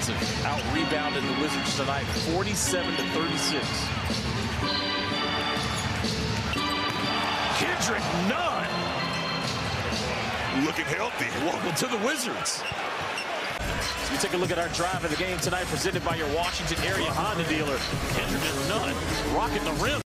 Rockets have out-rebounded the Wizards tonight 47 to 36. Kendrick Nunn. Looking healthy. Welcome to the Wizards. So we take a look at our drive of the game tonight presented by your Washington area Honda dealer. Kendrick Nunn rocking the rim.